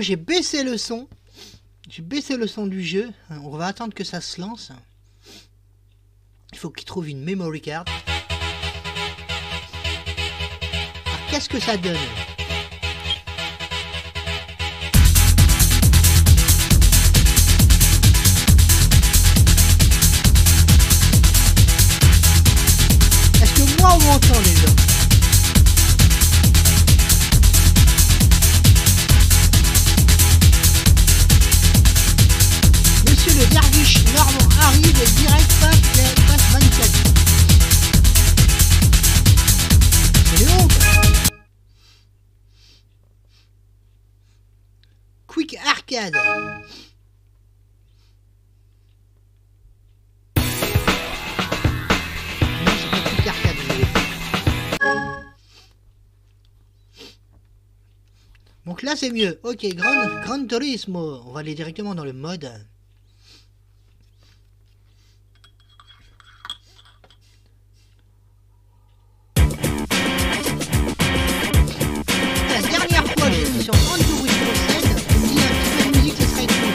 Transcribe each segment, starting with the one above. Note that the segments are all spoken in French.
J'ai baissé le son. J'ai baissé le son du jeu. On va attendre que ça se lance. Il faut qu'il trouve une memory card. Alors, qu'est-ce que ça donne Est-ce que moi on m'entend les gens Donc là c'est mieux. Ok, Gran, Gran Turismo. On va aller directement dans le mode. Sur Gran Turismo 7, on me dit un petit peu de musique, ce serait cool.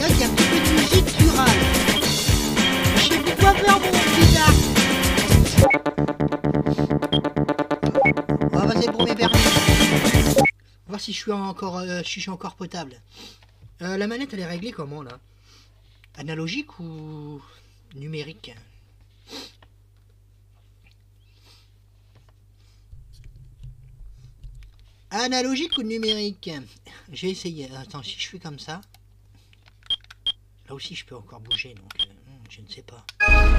Là, il y a un petit peu de musique qui râle. Je sais plus quoi faire, mon bizarre. On va passer pour mes permis. On va voir si je suis encore, euh, si je suis encore potable. Euh, la manette, elle est réglée comment, là? Analogique ou numérique? Analogique ou numérique? J'ai essayé. Attends, si je fais comme ça. Là aussi, je peux encore bouger, donc euh, hmm, je ne sais pas. Là,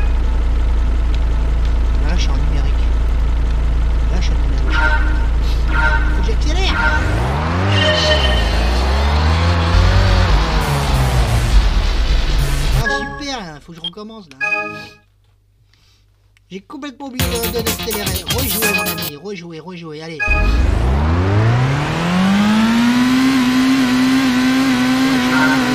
je suis en numérique. Là, je suis en analogique. Faut que j'accélère Ah, super Faut que je recommence, là. J'ai complètement oublié de, de. Rejouer, mon ami. Rejouer, rejouer. Allez. Hello.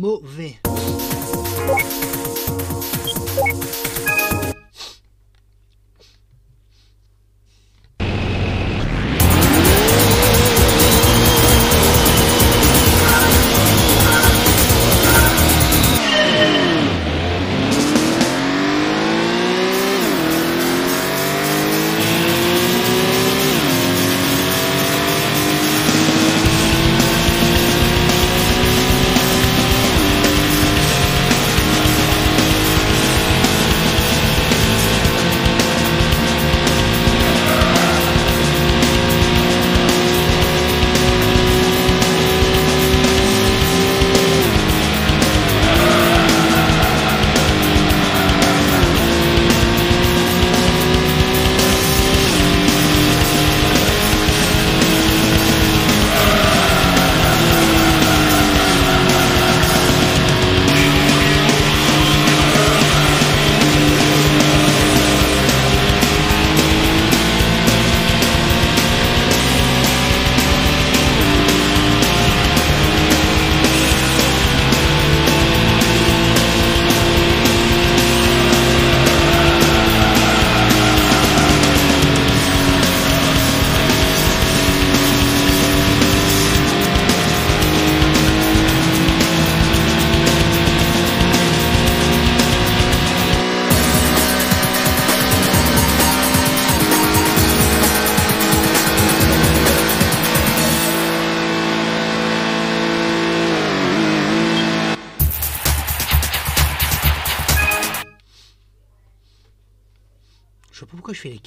Le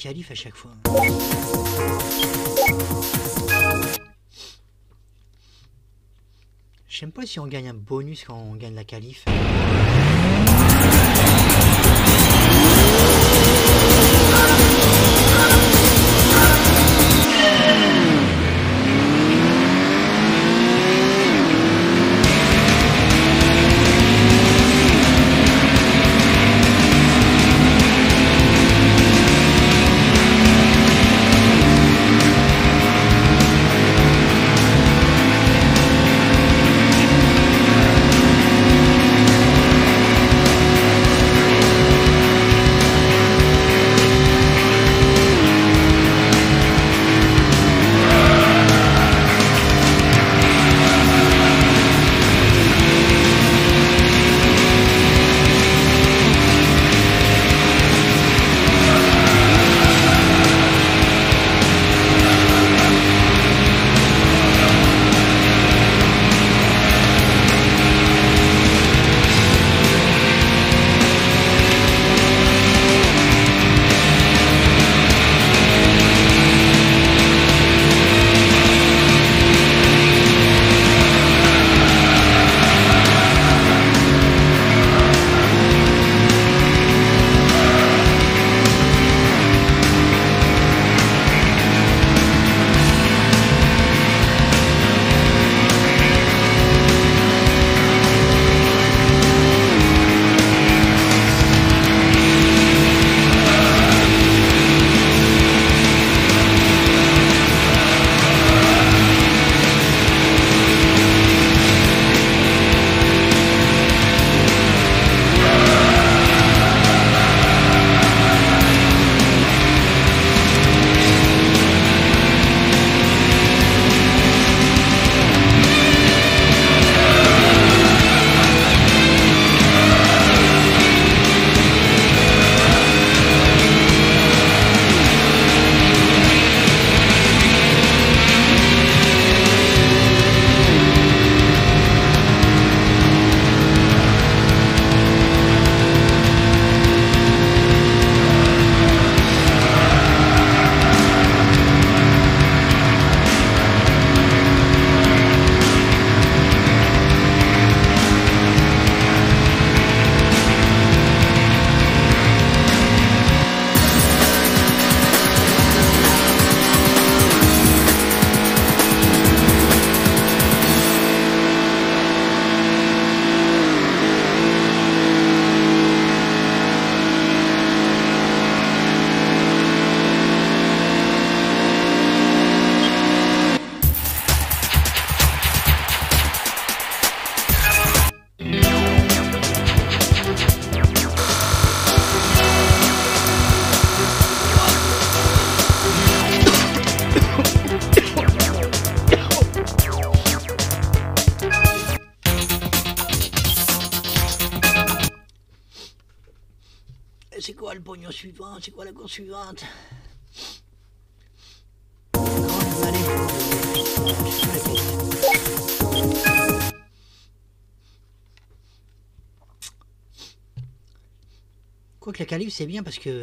qualifs à chaque fois. Je pas si on gagne un bonus quand on gagne la qualif. C'est bien parce que...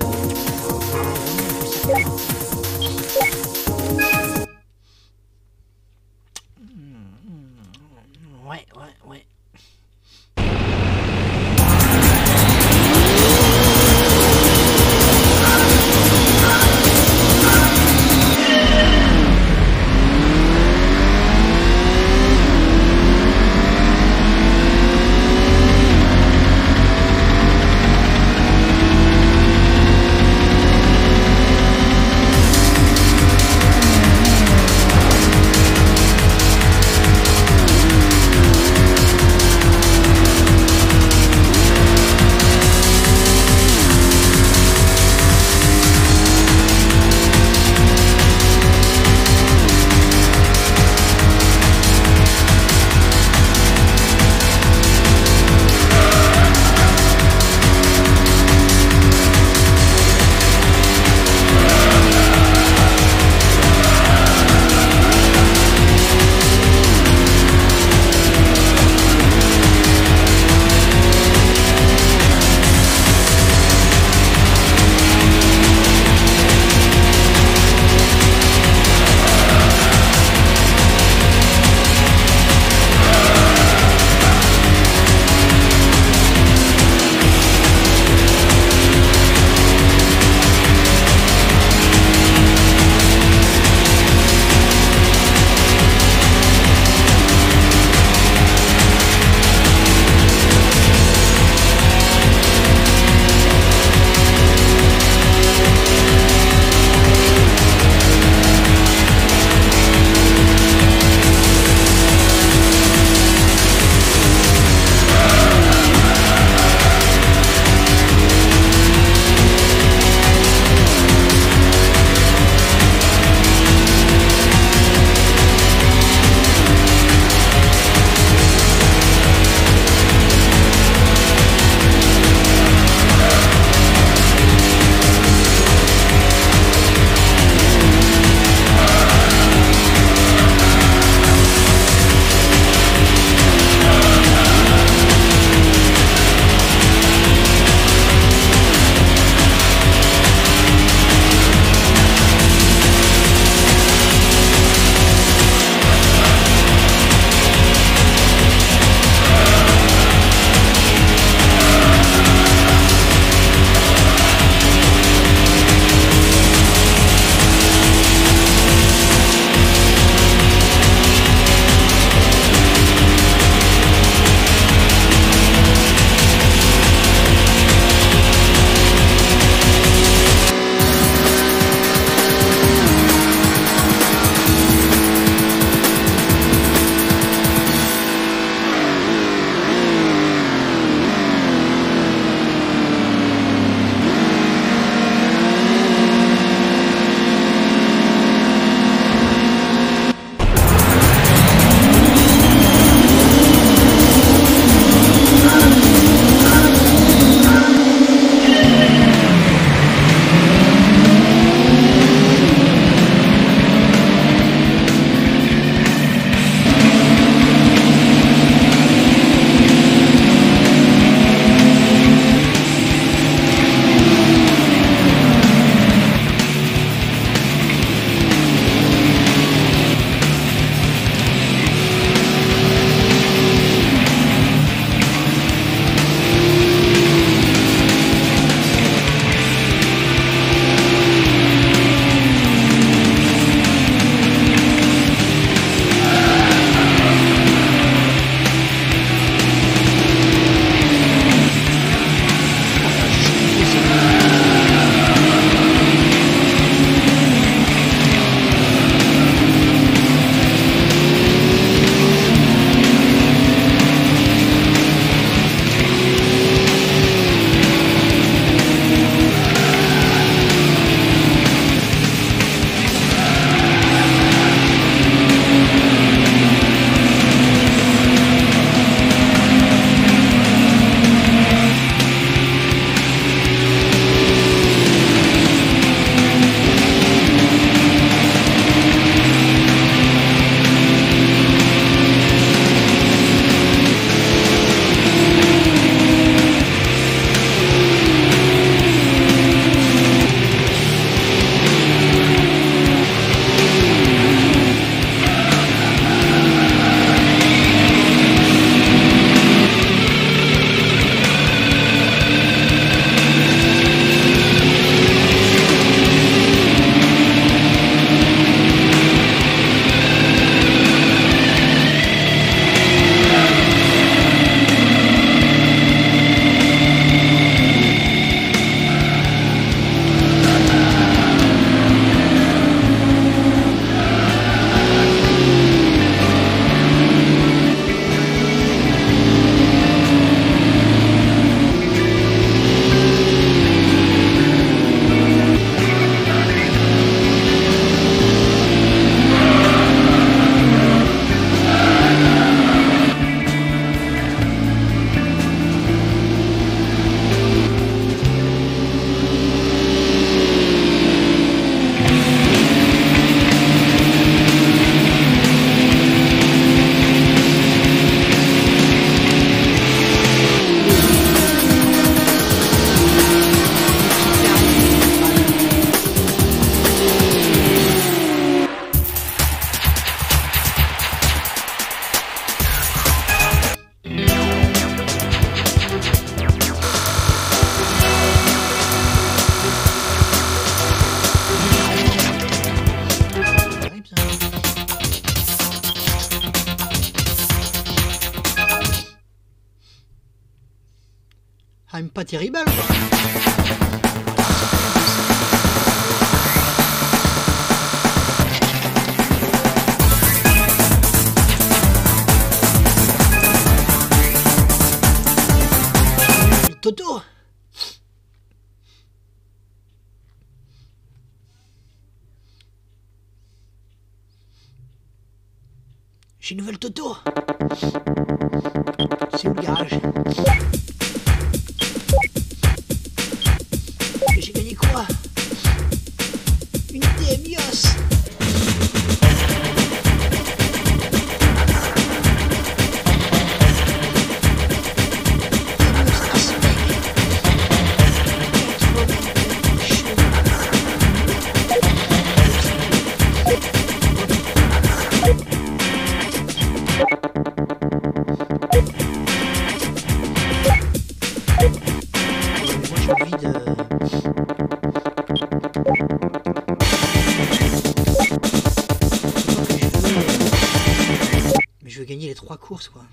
course quoi.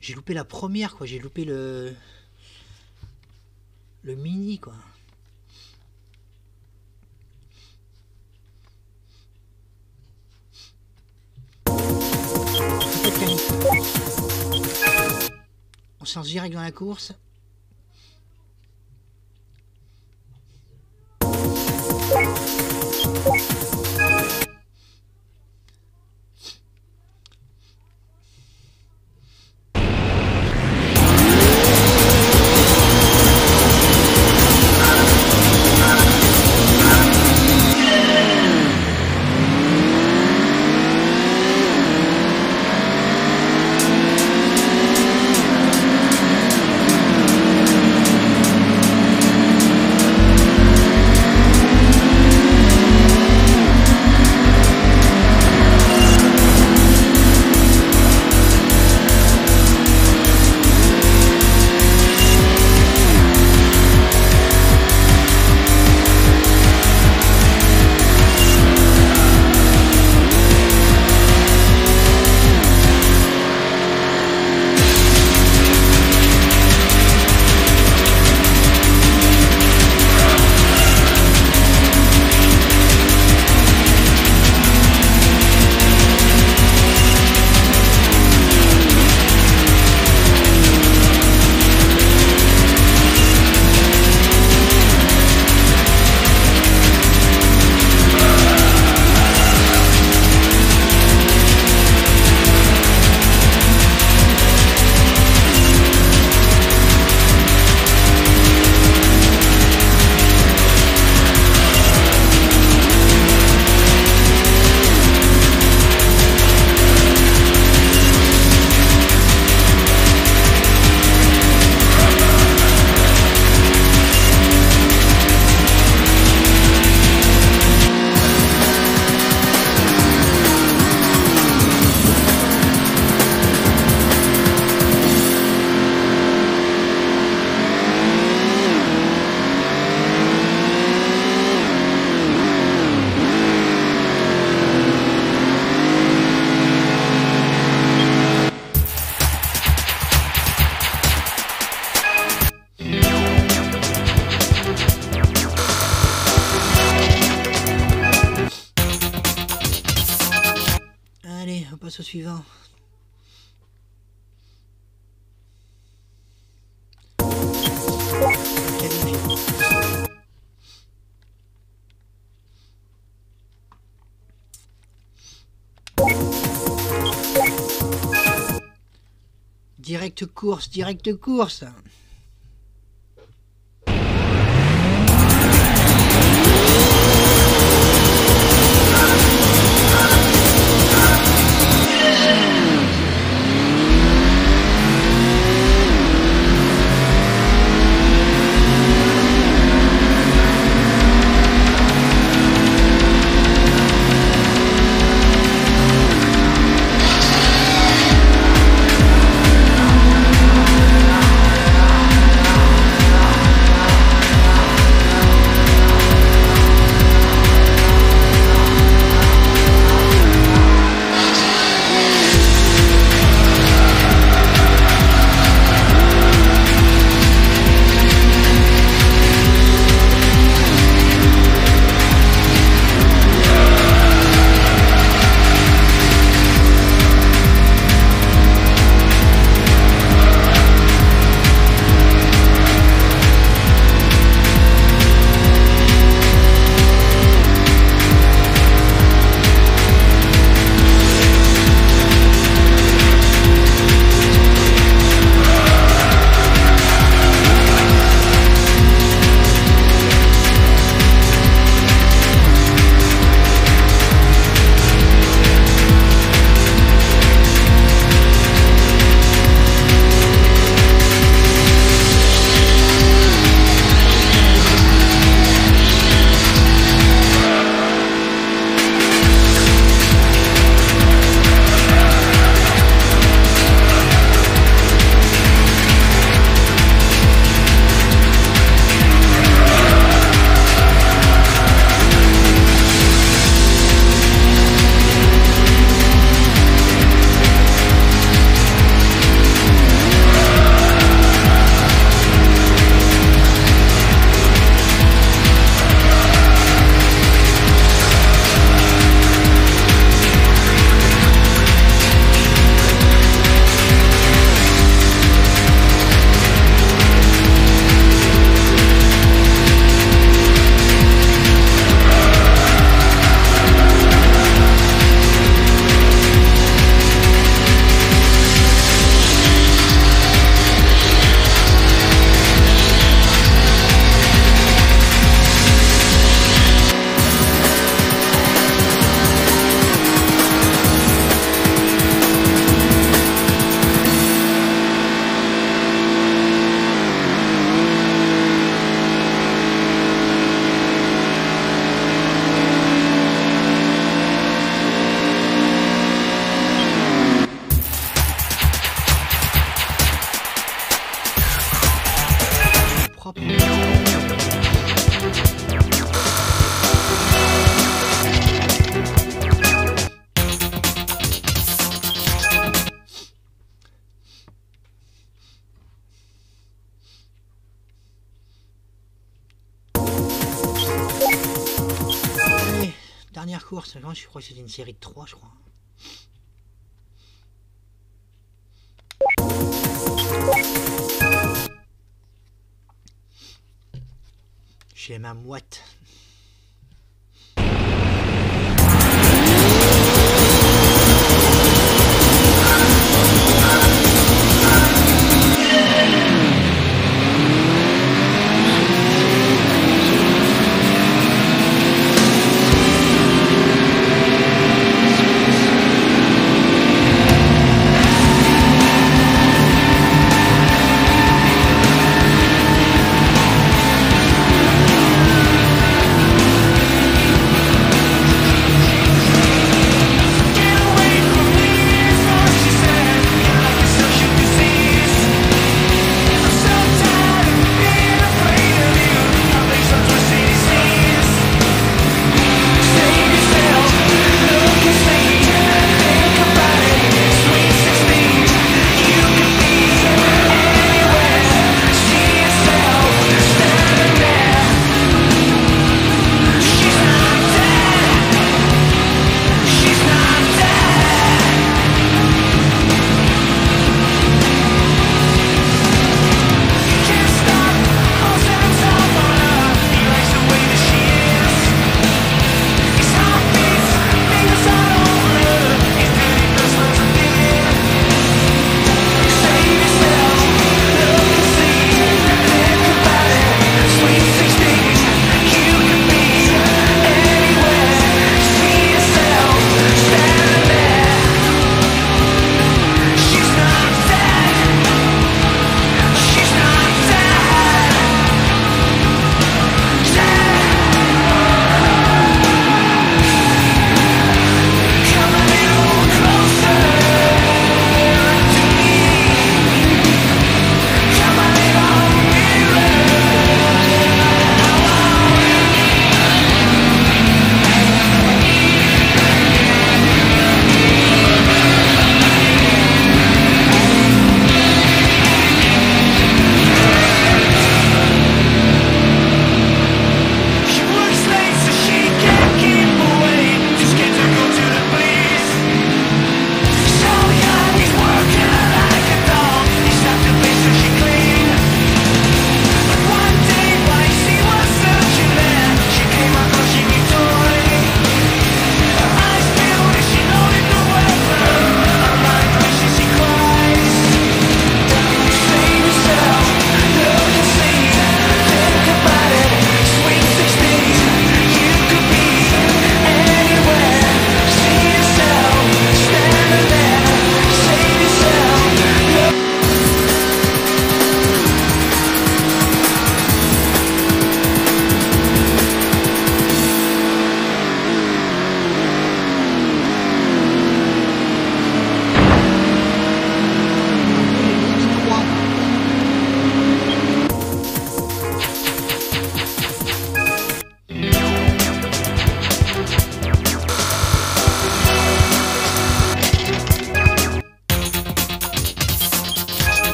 J'ai loupé la première quoi, j'ai loupé le le mini quoi. On se lance direct dans la course. Course, direct course. course.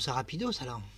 Comme ça rapidos.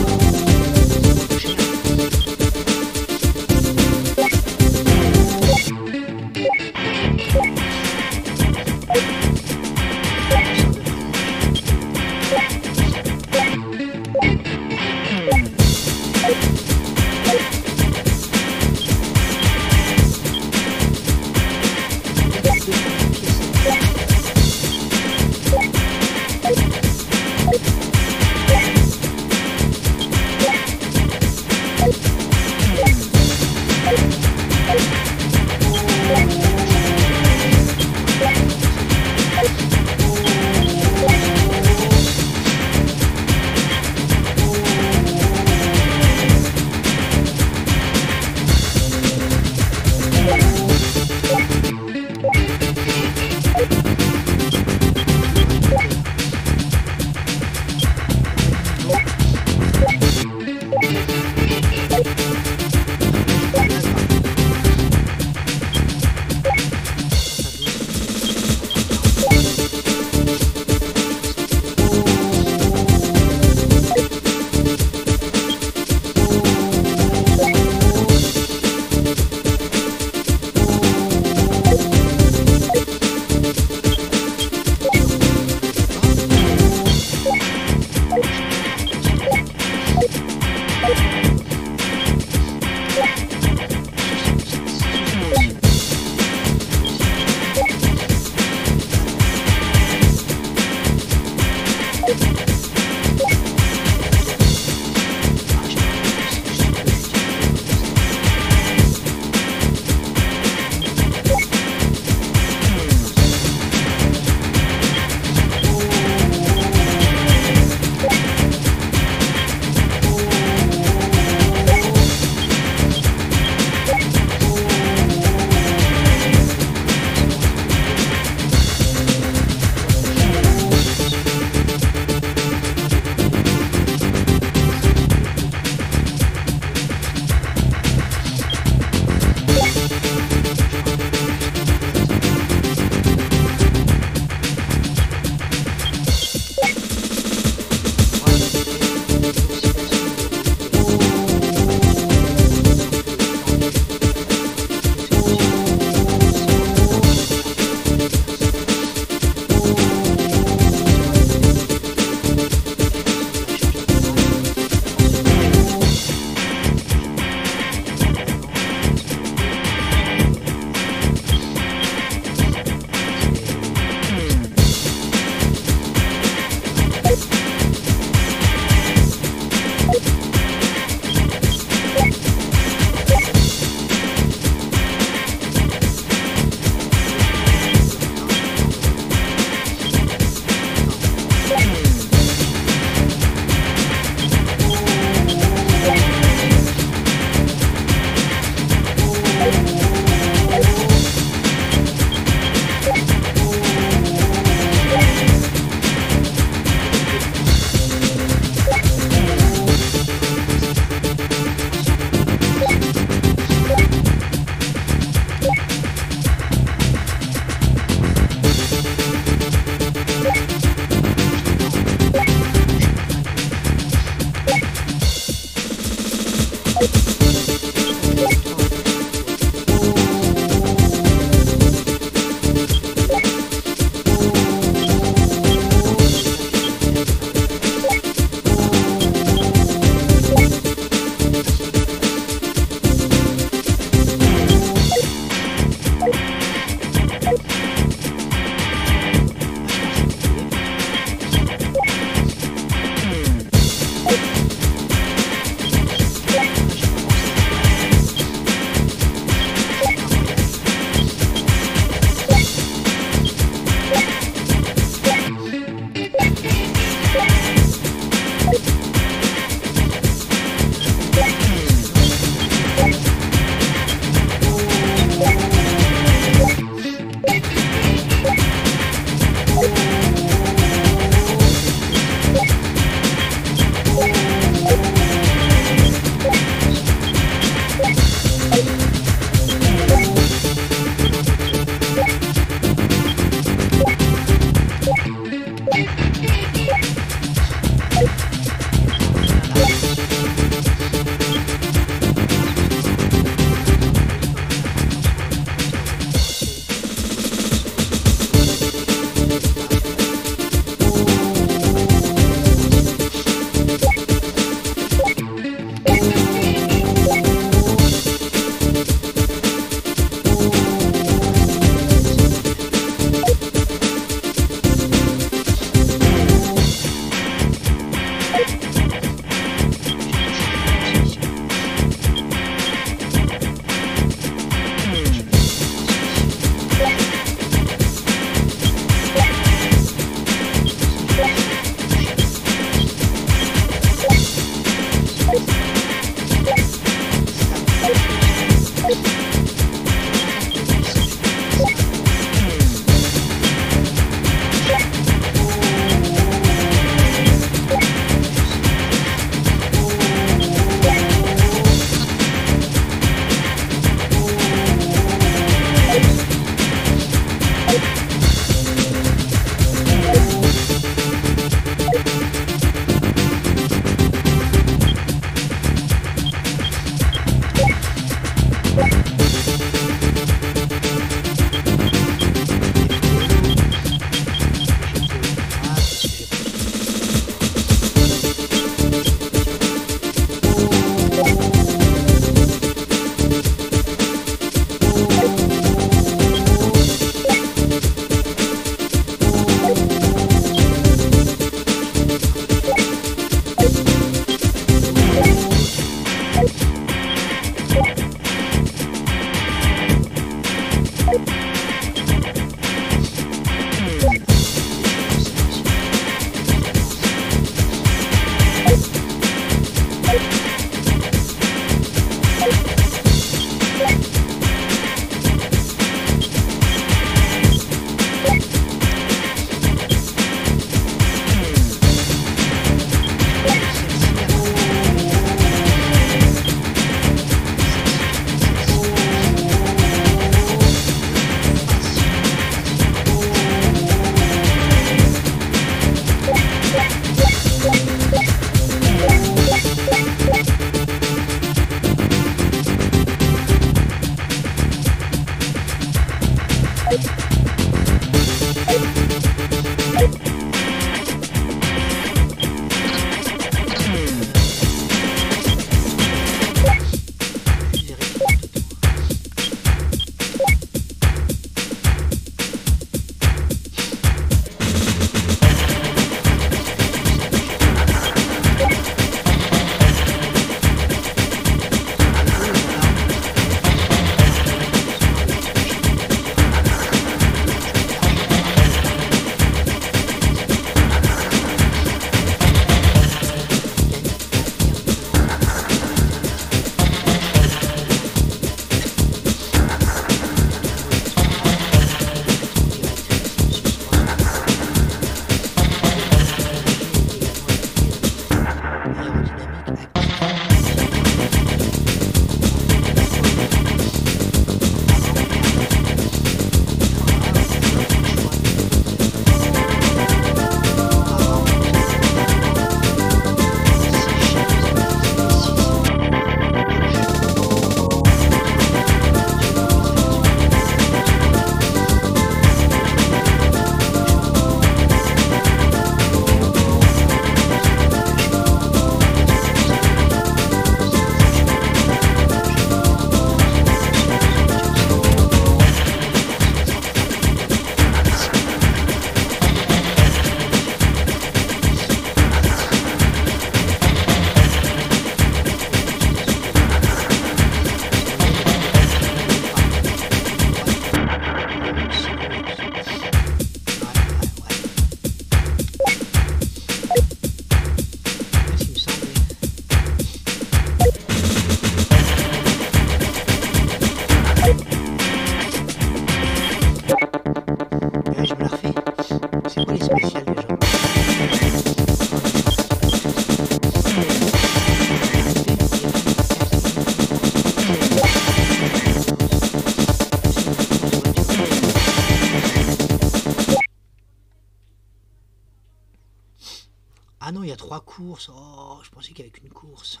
Courses. Oh, je pensais avait qu'une course.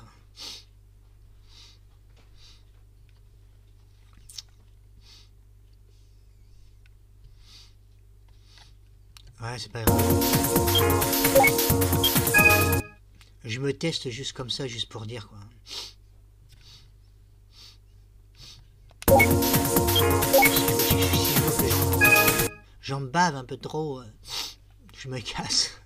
Ouais, c'est pas grave. Je me teste juste comme ça, juste pour dire quoi. J'en bave un peu trop. Euh, je me casse.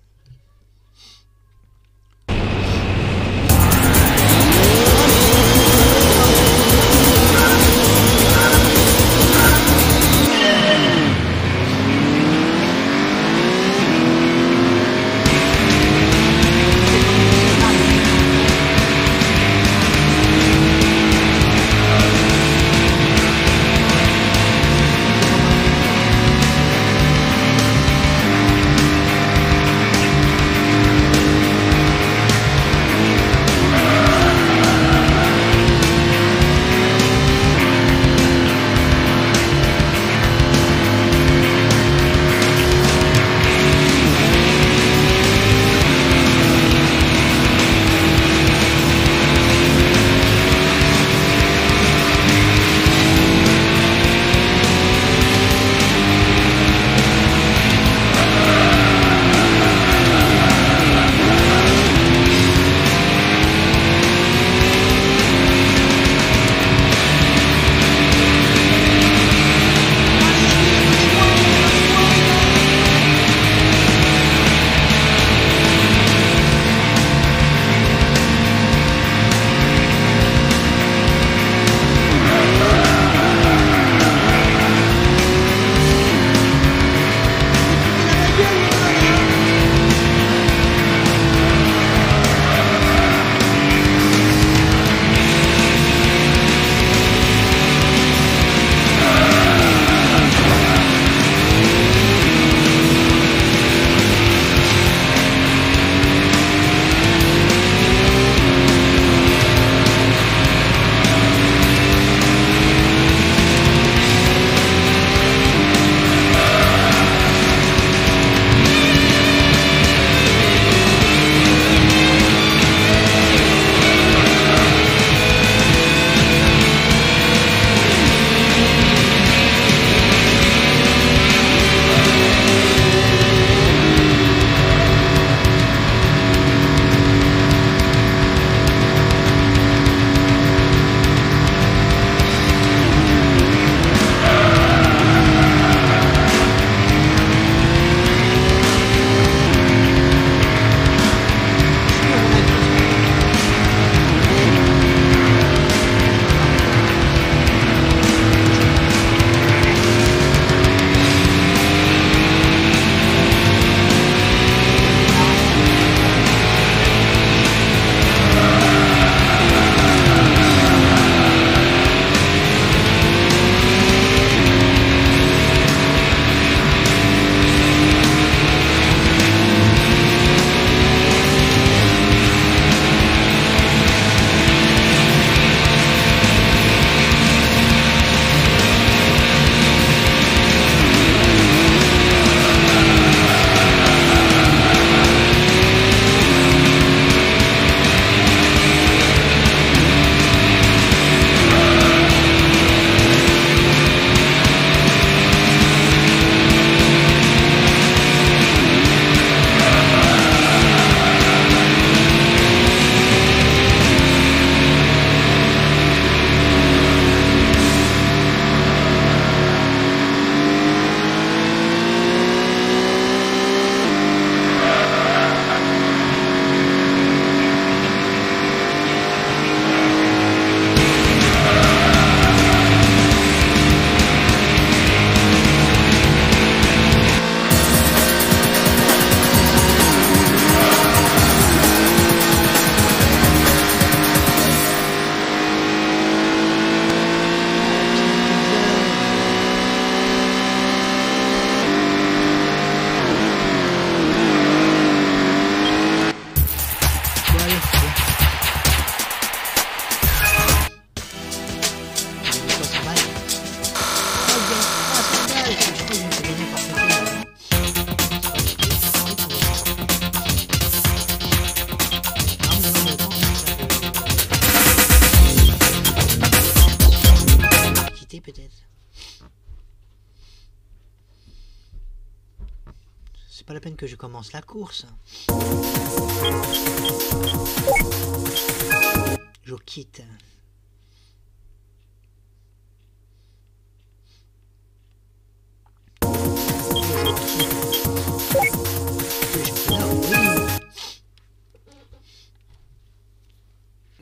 Je quitte.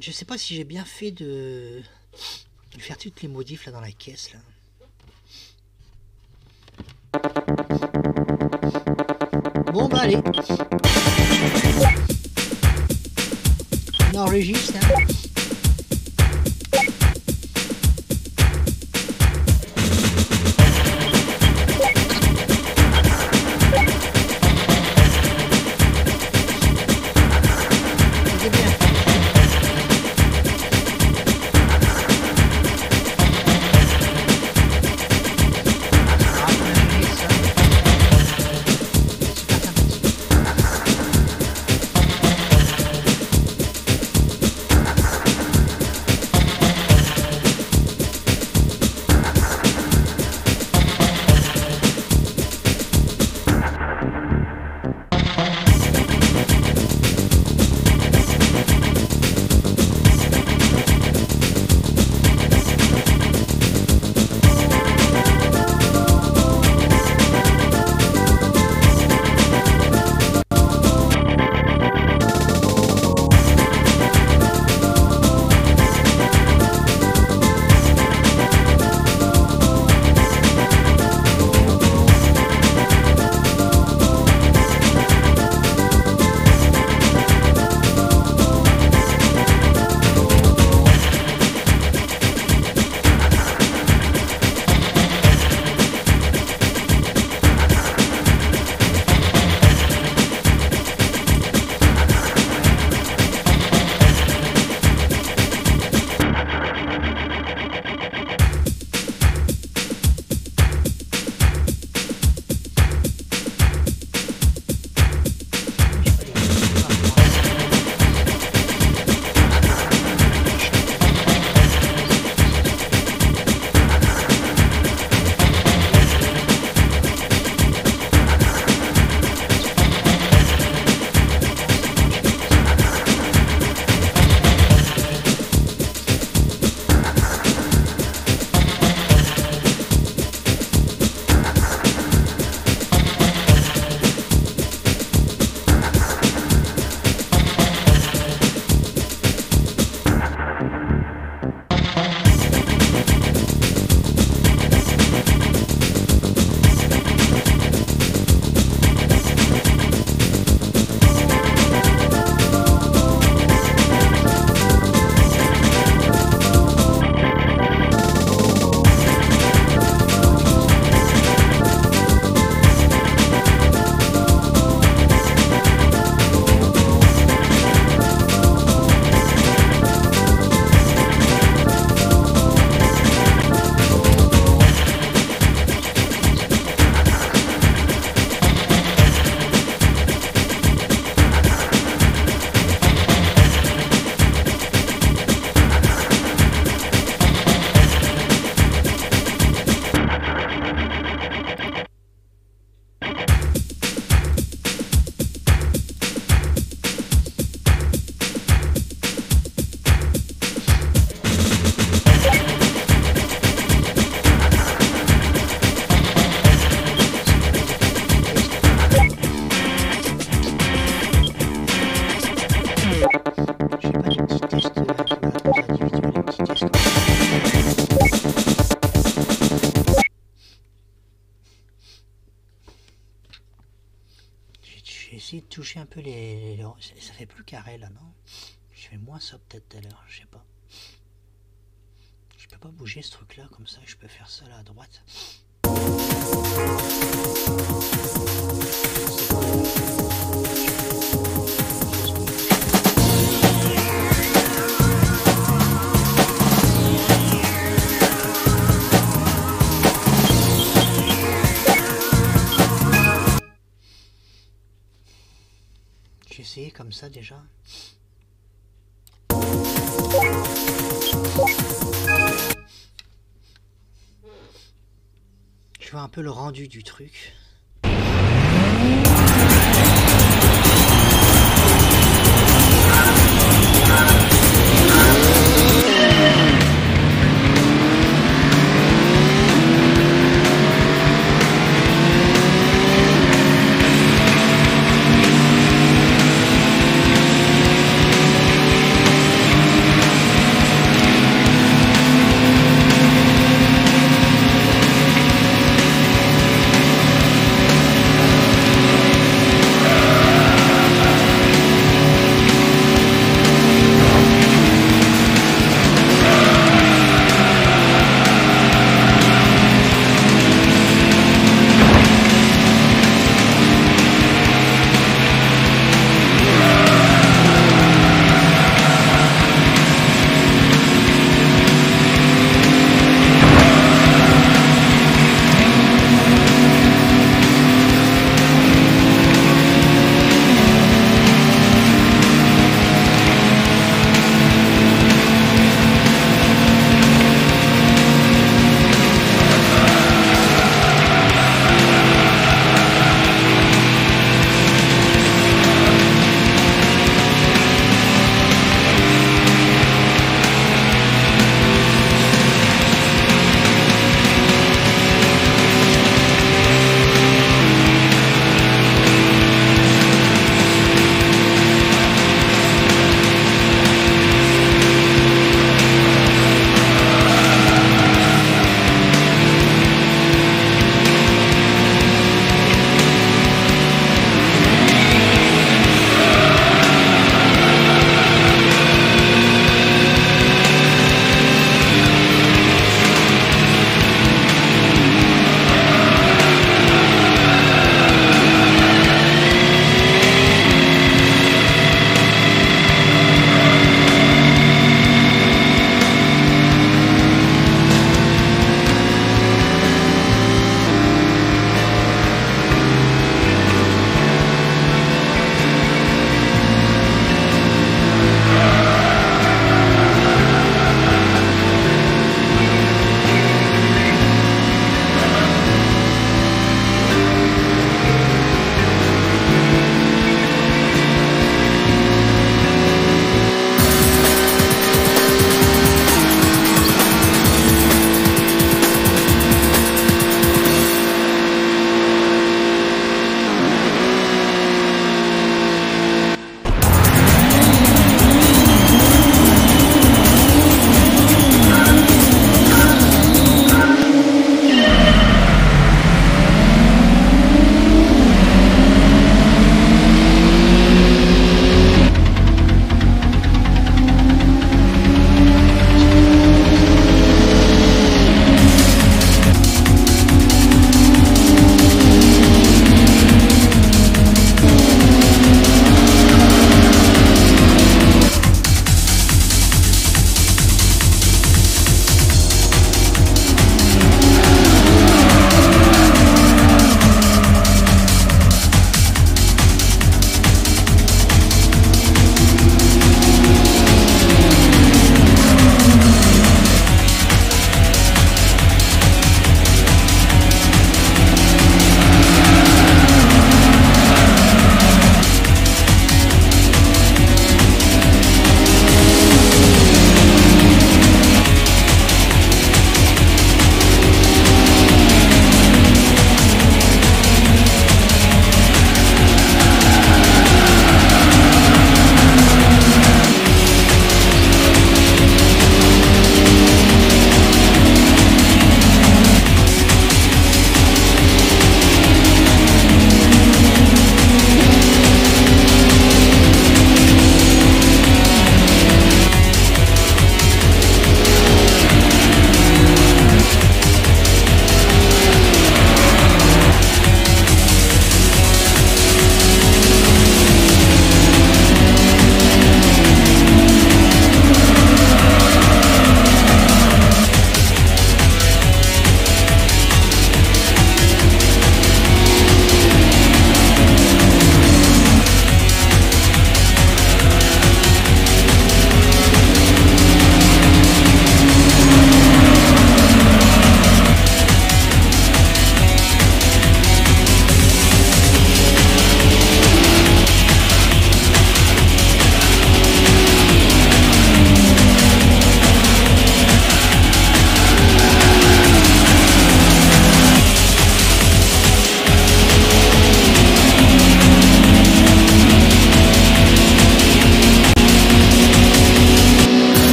Je sais pas si j'ai bien fait de... faire toutes les modifs là dans la caisse. enregistre. Les, Ça fait plus carré là, non? Je fais moins ça peut-être à l'heure, je sais pas. Je peux pas bouger ce truc là comme ça, je peux faire ça là à droite. Comme ça déjà. Je vois un peu le rendu du truc.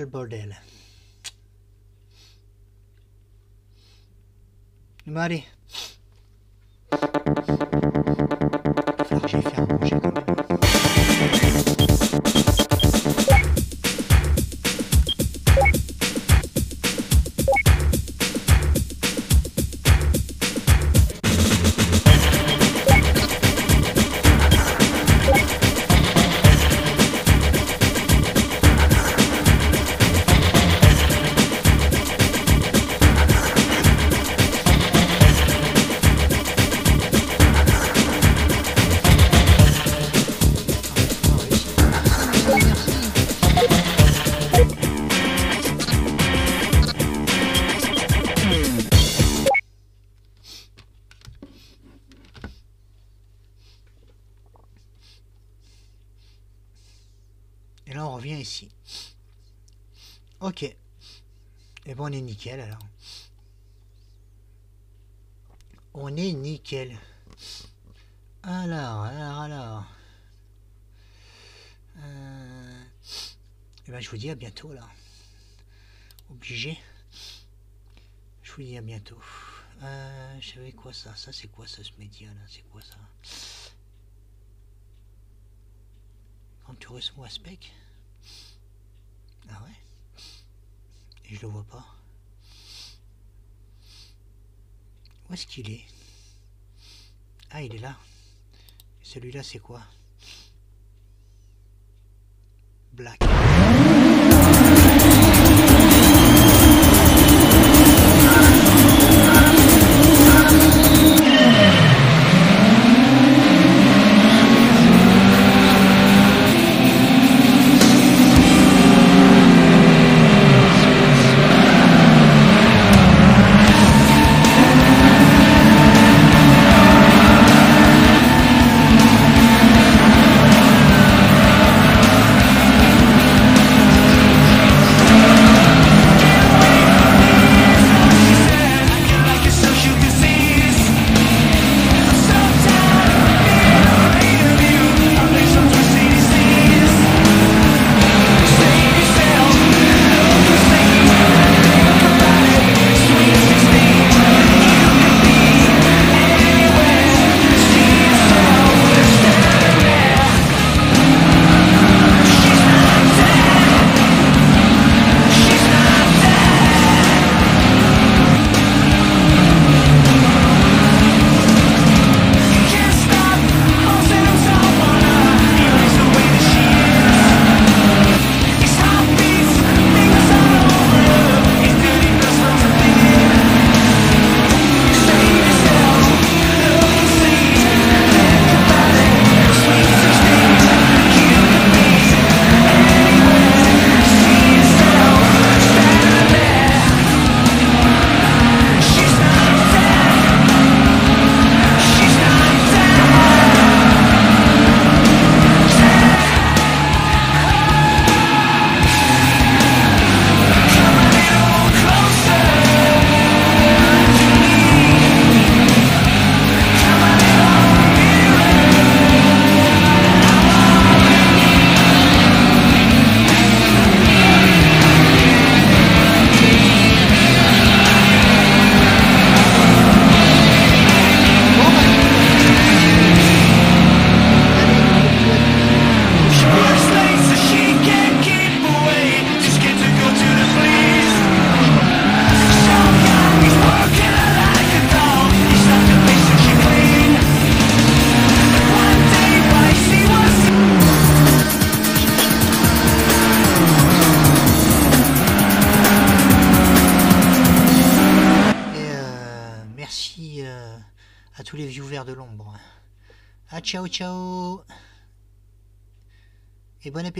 Le bordel Et là, on revient ici. Ok. Et bon, on est nickel alors. On est nickel. Alors, alors, alors. Euh... Eh ben, je vous dis à bientôt là. Obligé. Je vous dis à bientôt. Euh, je savais quoi ça? Ça c'est quoi ça ce média là? C'est quoi ça? Grand Turismo Aspect Ah ouais? Et je le vois pas. Où est-ce qu'il est? Ah il est là. Celui-là c'est quoi? Black.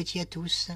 Appétit à tous